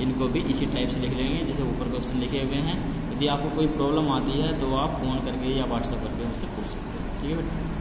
इनको भी इसी टाइप से लिख लेंगे, जैसे ऊपर क्वेश्चन लिखे हुए हैं। यदि आपको कोई प्रॉब्लम आती है तो आप फ़ोन करके या व्हाट्सअप करके उससे पूछ सकते हैं। ठीक है बेटा?